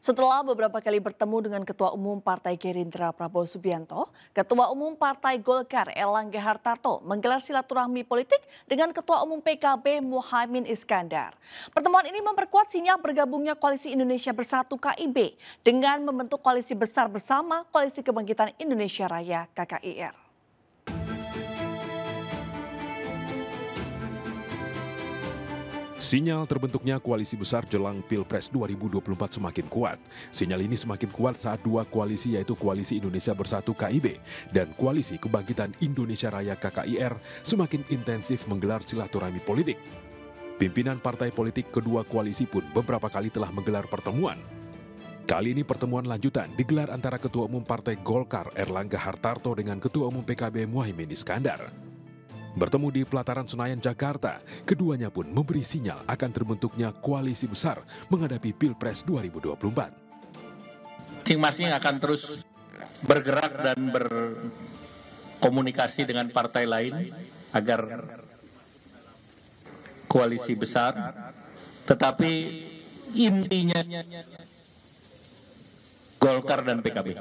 Setelah beberapa kali bertemu dengan Ketua Umum Partai Gerindra Prabowo Subianto, Ketua Umum Partai Golkar Erlangga Hartarto menggelar silaturahmi politik dengan Ketua Umum PKB Muhaimin Iskandar. Pertemuan ini memperkuat sinyal bergabungnya Koalisi Indonesia Bersatu KIB dengan membentuk koalisi besar bersama Koalisi Kebangkitan Indonesia Raya KKIR. Sinyal terbentuknya koalisi besar jelang Pilpres 2024 semakin kuat. Sinyal ini semakin kuat saat dua koalisi yaitu Koalisi Indonesia Bersatu KIB dan Koalisi Kebangkitan Indonesia Raya KKIR semakin intensif menggelar silaturahmi politik. Pimpinan partai politik kedua koalisi pun beberapa kali telah menggelar pertemuan. Kali ini pertemuan lanjutan digelar antara Ketua Umum Partai Golkar Erlangga Hartarto dengan Ketua Umum PKB Muhaimin Iskandar. Bertemu di pelataran Senayan, Jakarta, keduanya pun memberi sinyal akan terbentuknya koalisi besar menghadapi Pilpres 2024. Masing-masing akan terus bergerak dan berkomunikasi dengan partai lain agar koalisi besar, tetapi intinya Golkar dan PKB.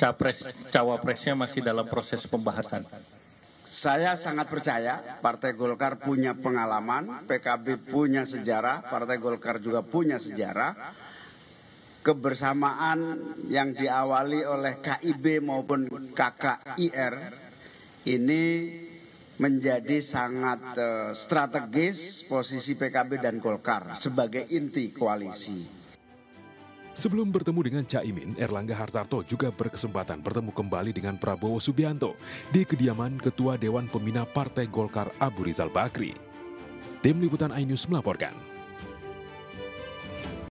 Capres, cawapresnya masih dalam proses pembahasan. Saya sangat percaya Partai Golkar punya pengalaman, PKB punya sejarah, Partai Golkar juga punya sejarah. Kebersamaan yang diawali oleh KIB maupun KKIR ini menjadi sangat uh, strategis posisi PKB dan Golkar sebagai inti koalisi. Sebelum bertemu dengan Caimin, Erlangga Hartarto juga berkesempatan bertemu kembali dengan Prabowo Subianto di kediaman Ketua Dewan Pembina Partai Golkar Abu Rizal Bakri. Tim Liputan Ainus melaporkan.